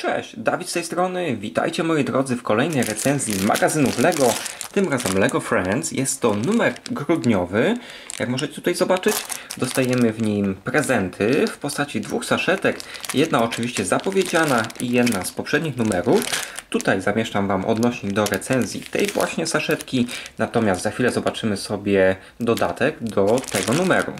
Cześć, Dawid z tej strony. Witajcie moi drodzy w kolejnej recenzji magazynów LEGO. Tym razem LEGO Friends. Jest to numer grudniowy. Jak możecie tutaj zobaczyć, dostajemy w nim prezenty w postaci dwóch saszetek. Jedna oczywiście zapowiedziana i jedna z poprzednich numerów. Tutaj zamieszczam Wam odnośnik do recenzji tej właśnie saszetki. Natomiast za chwilę zobaczymy sobie dodatek do tego numeru.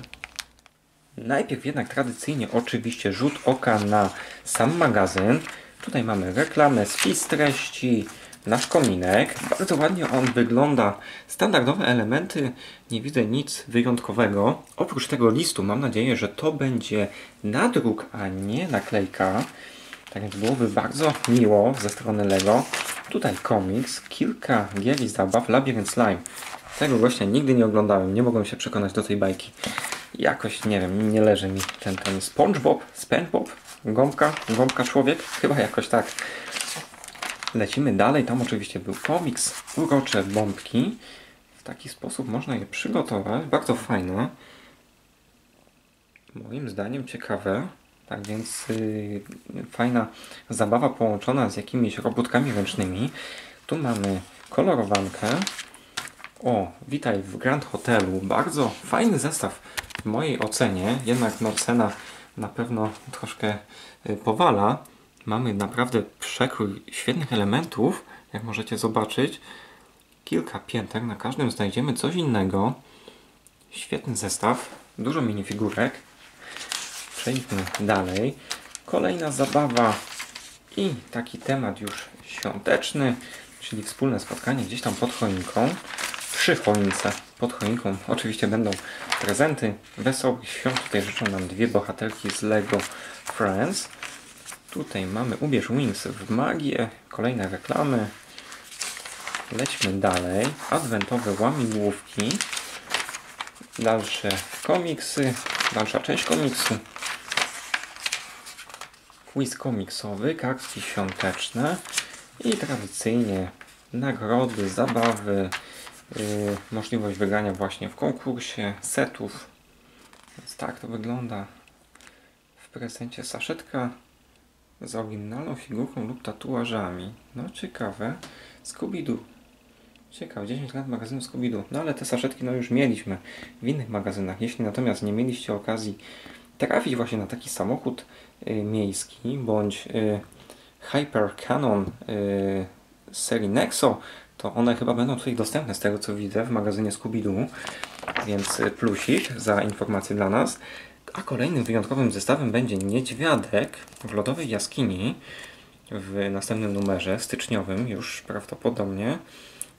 Najpierw jednak tradycyjnie oczywiście rzut oka na sam magazyn. Tutaj mamy reklamę, spis treści, nasz kominek. Bardzo ładnie on wygląda. Standardowe elementy, nie widzę nic wyjątkowego. Oprócz tego listu mam nadzieję, że to będzie nadruk, a nie naklejka. Tak więc byłoby bardzo miło ze strony LEGO. Tutaj komiks, kilka gier i zabaw, Labyrinth Slime. Tego gościa nigdy nie oglądałem, nie mogłem się przekonać do tej bajki. Jakoś, nie wiem, nie leży mi ten, ten SpongeBob, SpongeBob, gąbka, gąbka człowiek, chyba jakoś tak. Lecimy dalej, tam oczywiście był komiks, urocze bombki. W taki sposób można je przygotować, bardzo fajne. Moim zdaniem ciekawe. Tak więc yy, fajna zabawa połączona z jakimiś robótkami ręcznymi. Tu mamy kolorowankę. O, witaj w Grand Hotelu. Bardzo fajny zestaw w mojej ocenie. Jednak no, cena na pewno troszkę y, powala. Mamy naprawdę przekrój świetnych elementów, jak możecie zobaczyć. Kilka pięter, na każdym znajdziemy coś innego. Świetny zestaw, dużo minifigurek. Przejdźmy dalej. Kolejna zabawa i taki temat już świąteczny, czyli wspólne spotkanie gdzieś tam pod choinką. Przy choince, pod choinką oczywiście będą prezenty. Wesołych świąt. Tutaj życzą nam dwie bohaterki z LEGO Friends. Tutaj mamy Ubierz Wings w magię. Kolejne reklamy. Lećmy dalej. Adwentowe łamigłówki. Dalsze komiksy. Dalsza część komiksu. Quiz komiksowy, kartki świąteczne i tradycyjnie nagrody, zabawy, możliwość wygrania właśnie w konkursie setów. Więc tak to wygląda w prezencie saszetka z oryginalną figurką lub tatuażami. No ciekawe. Scooby-Doo. Ciekawe, 10 lat magazynu Scooby-Doo. No ale te saszetki no już mieliśmy w innych magazynach. Jeśli natomiast nie mieliście okazji trafić właśnie na taki samochód y, miejski bądź y, Hyper Canon y, serii Nexo, to one chyba będą tutaj dostępne z tego co widzę w magazynie Scooby-Doo. Więc y, plusik za informację dla nas. A kolejnym wyjątkowym zestawem będzie niedźwiadek w lodowej jaskini w następnym numerze styczniowym już prawdopodobnie.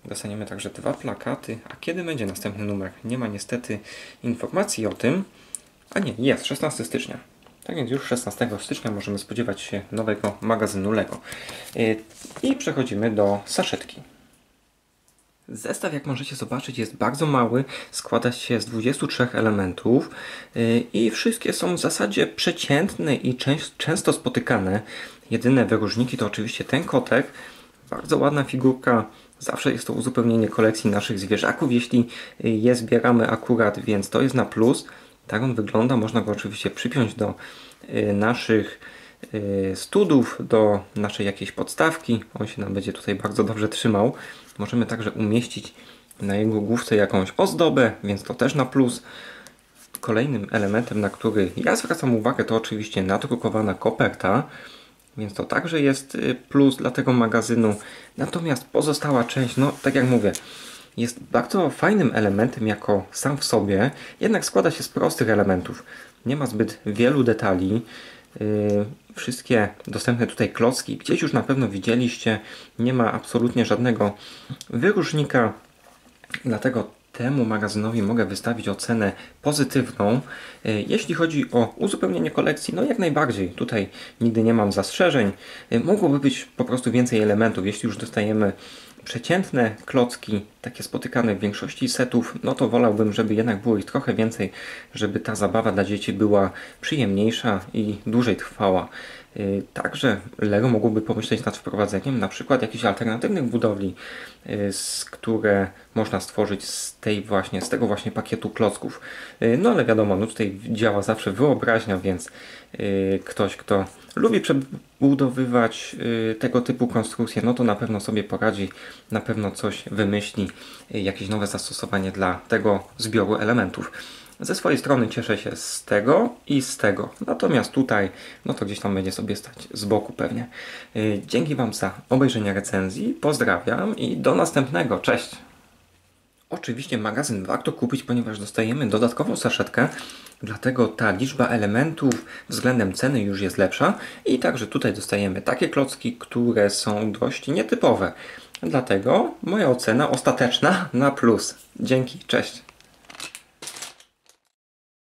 Dostaniemy także dwa plakaty. A kiedy będzie następny numer? Nie ma niestety informacji o tym. A nie, jest 16 stycznia. Tak więc już 16 stycznia możemy spodziewać się nowego magazynu LEGO. Y, I przechodzimy do saszetki. Zestaw, jak możecie zobaczyć, jest bardzo mały, składa się z 23 elementów y, i wszystkie są w zasadzie przeciętne i często spotykane. Jedyne wyróżniki to oczywiście ten kotek, bardzo ładna figurka, zawsze jest to uzupełnienie kolekcji naszych zwierzaków, jeśli je zbieramy akurat, więc to jest na plus. Tak on wygląda, można go oczywiście przypiąć do y, naszych studów, do naszej jakiejś podstawki. On się nam będzie tutaj bardzo dobrze trzymał. Możemy także umieścić na jego główce jakąś ozdobę, więc to też na plus. Kolejnym elementem, na który ja zwracam uwagę, to oczywiście nadrukowana koperta, więc to także jest y, plus dla tego magazynu. Natomiast pozostała część, no tak jak mówię, jest bardzo fajnym elementem jako sam w sobie, jednak składa się z prostych elementów. Nie ma zbyt wielu detali. Yy, wszystkie dostępne tutaj klocki gdzieś już na pewno widzieliście. Nie ma absolutnie żadnego wyróżnika, dlatego temu magazynowi mogę wystawić ocenę pozytywną. Yy, jeśli chodzi o uzupełnienie kolekcji, no jak najbardziej. Tutaj nigdy nie mam zastrzeżeń. Yy, mogłoby być po prostu więcej elementów. Jeśli już dostajemy przeciętne klocki, takie spotykane w większości setów, no to wolałbym, żeby jednak było ich trochę więcej, żeby ta zabawa dla dzieci była przyjemniejsza i dłużej trwała. Y, także Lego mogłoby pomyśleć nad wprowadzeniem na przykład jakichś alternatywnych budowli, y, z które można stworzyć z tej właśnie, z tego właśnie pakietu klocków. Y, no ale wiadomo, no tutaj działa zawsze wyobraźnia, więc ktoś, kto lubi przebudowywać tego typu konstrukcje, no to na pewno sobie poradzi, na pewno coś wymyśli, jakieś nowe zastosowanie dla tego zbioru elementów. Ze swojej strony cieszę się z tego i z tego. Natomiast tutaj, no to gdzieś tam będzie sobie stać z boku pewnie. Y, dzięki Wam za obejrzenie recenzji. Pozdrawiam i do następnego. Cześć! Oczywiście magazyn warto kupić, ponieważ dostajemy dodatkową saszetkę, dlatego ta liczba elementów względem ceny już jest lepsza i także tutaj dostajemy takie klocki, które są dość nietypowe. Dlatego moja ocena ostateczna na plus. Dzięki, cześć!